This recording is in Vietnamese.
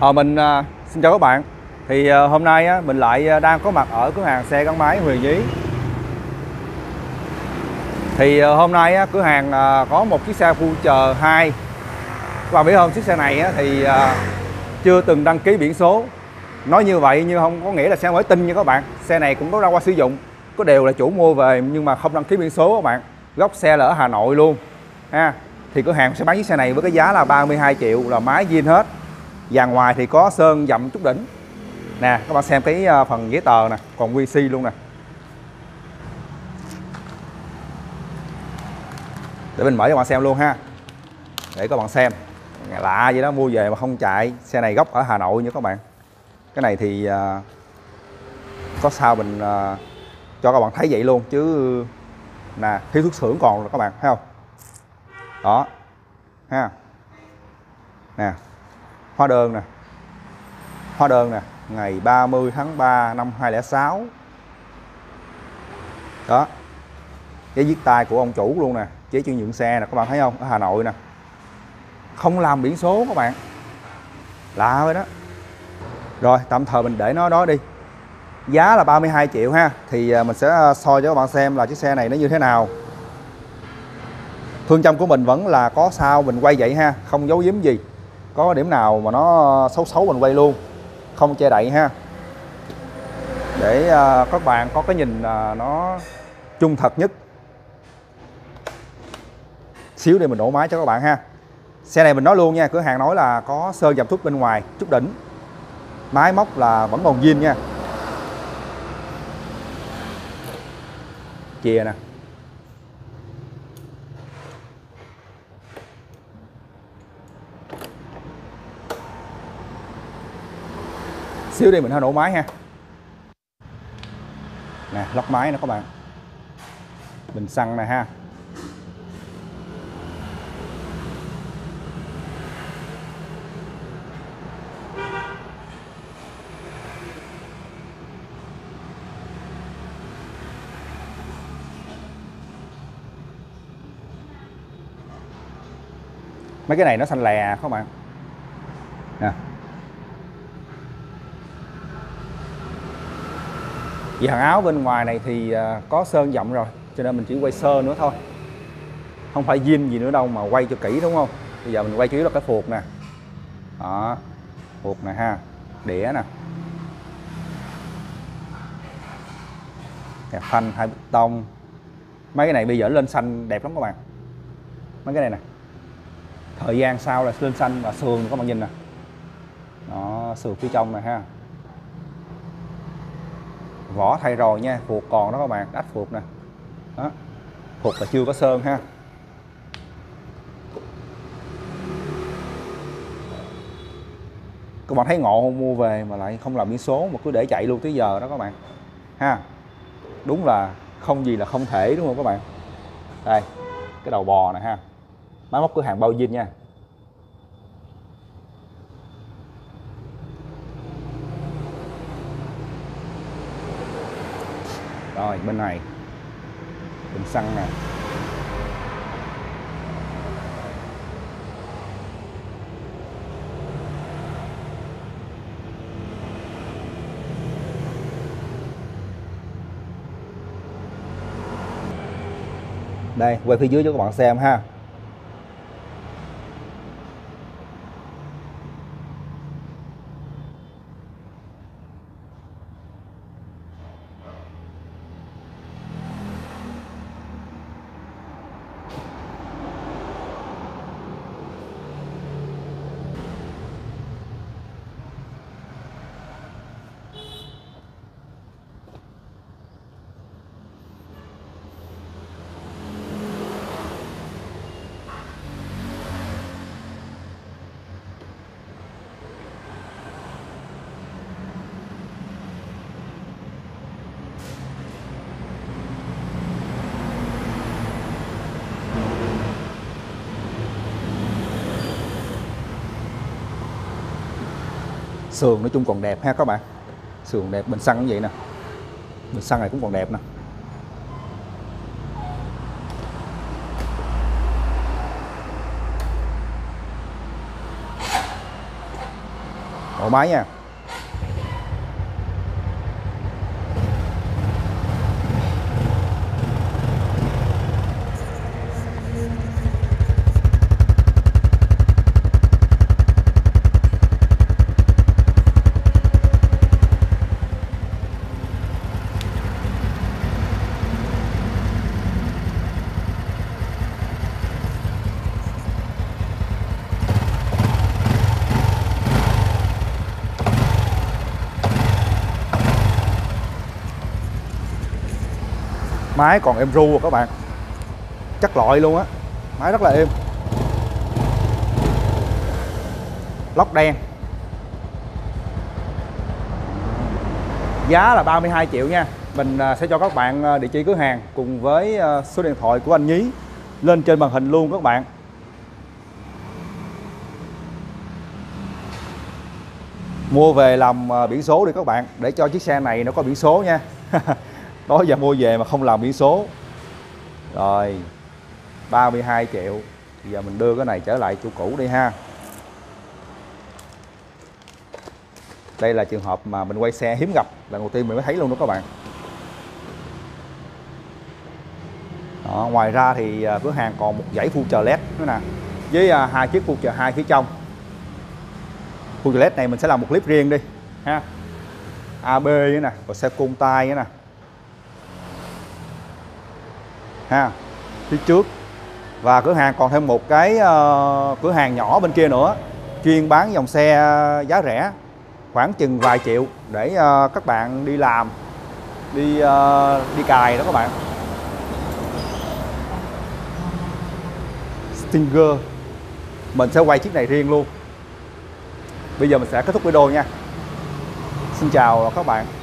Ờ mình à, xin chào các bạn. Thì à, hôm nay á, mình lại à, đang có mặt ở cửa hàng xe gắn máy Huyền Nhí. Thì à, hôm nay á, cửa hàng à, có một chiếc xe Future 2. Các bạn biết không, chiếc xe này á, thì à, chưa từng đăng ký biển số. Nói như vậy nhưng không có nghĩa là xe mới tinh nha các bạn. Xe này cũng có ra qua sử dụng, có đều là chủ mua về nhưng mà không đăng ký biển số các bạn. Gốc xe là ở Hà Nội luôn. Ha. Thì cửa hàng sẽ bán chiếc xe này với cái giá là 32 triệu là máy zin hết và ngoài thì có sơn dặm chút đỉnh. Nè, các bạn xem cái à, phần giấy tờ nè, còn QC luôn nè. Để mình mở cho bạn xem luôn ha. Để các bạn xem. Lạ vậy đó, mua về mà không chạy. Xe này gốc ở Hà Nội nha các bạn. Cái này thì à, có sao mình à, cho các bạn thấy vậy luôn. Chứ, nè, thiếu thuốc xưởng còn rồi các bạn, thấy không? Đó. Ha. Nè hóa đơn nè. Hóa đơn nè, ngày 30 tháng 3 năm 2006 đó. Giấy viết tay của ông chủ luôn nè, giấy chuyển nhượng xe nè, các bạn thấy không? Ở Hà Nội nè. Không làm biển số các bạn. Lạ vậy đó. Rồi, tạm thời mình để nó đó đi. Giá là 32 triệu ha. Thì à, mình sẽ à, soi cho các bạn xem là chiếc xe này nó như thế nào. Phương châm của mình vẫn là có sao mình quay vậy ha, không giấu giếm gì có điểm nào mà nó xấu xấu mình quay luôn? Không che đậy ha. Để à, các bạn có cái nhìn à, nó trung thật nhất. Xíu để mình đổ máy cho các bạn ha. Xe này mình nói luôn nha, cửa hàng nói là có sơn giảm thuốc bên ngoài, chút đỉnh. Máy móc là vẫn còn zin nha. Chìa nè. Xíu đi, mình hơi nổ máy ha. Nè, lóc máy nè các bạn. Bình xăng nè ha. Mấy cái này nó xanh lè các bạn. Nè. Vì hàng áo bên ngoài này thì à, có sơn rộng rồi, cho nên mình chỉ quay sơ nữa thôi. Không phải zin gì nữa đâu mà quay cho kỹ, đúng không? Bây giờ mình quay chủ yếu là cái phuộc nè. Đó, phuộc nè ha, đĩa nè. Kẹp phanh hai bê tông. Mấy cái này bây giờ lên xanh đẹp lắm các bạn. Mấy cái này nè. Thời gian sau là lên xanh và sườn các bạn nhìn nè. Đó, sườn phía trong nè ha vỏ thay rồi nha phuộc còn đó các bạn đách phuộc nè. Đó phuộc là chưa có sơn ha. Các bạn thấy ngộ không? Mua về mà lại không làm biển số mà cứ để chạy luôn tới giờ đó các bạn. Ha, đúng là không gì là không thể, đúng không các bạn? Đây, cái đầu bò này ha. Máy móc cửa hàng bao dinh nha. Rồi, bên này. Bình xăng nè. Đây, quay phía dưới cho các bạn xem ha. Sườn nói chung còn đẹp ha các bạn. Sườn đẹp, bình xăng cũng vậy nè. Bình xăng này cũng còn đẹp nè. Ổ máy nha. Máy, còn êm ru rồi các bạn. Chắc loại luôn á. Máy rất là êm. Lóc đen. Giá là 32 triệu nha. Mình à, sẽ cho các bạn à, địa chỉ cửa hàng cùng với à, số điện thoại của anh Nhí lên trên màn hình luôn các bạn. Mua về làm biển số đi các bạn, để cho chiếc xe này nó có biển số nha. đó giờ mua về mà không làm biển số. Rồi 32 triệu. Thì giờ mình đưa cái này trở lại chủ cũ đi ha. Đây là trường hợp mà mình quay xe hiếm gặp lần đầu tiên mình mới thấy luôn đó các bạn. Đó, ngoài ra thì à, cửa hàng còn một dãy full chờ led nữa nè. Với à, hai chiếc full chờ hai phía trong. Full chờ led này mình sẽ làm một clip riêng đi ha. AB nữa nè rồi xe cung tay nữa nè. Ha phía trước. Và cửa hàng còn thêm một cái uh, cửa hàng nhỏ bên kia nữa chuyên bán dòng xe giá rẻ khoảng chừng vài triệu để uh, các bạn đi làm đi uh, đi cài đó các bạn. Stinger. Mình sẽ quay chiếc này riêng luôn. Bây giờ mình sẽ kết thúc video nha. Xin chào các bạn.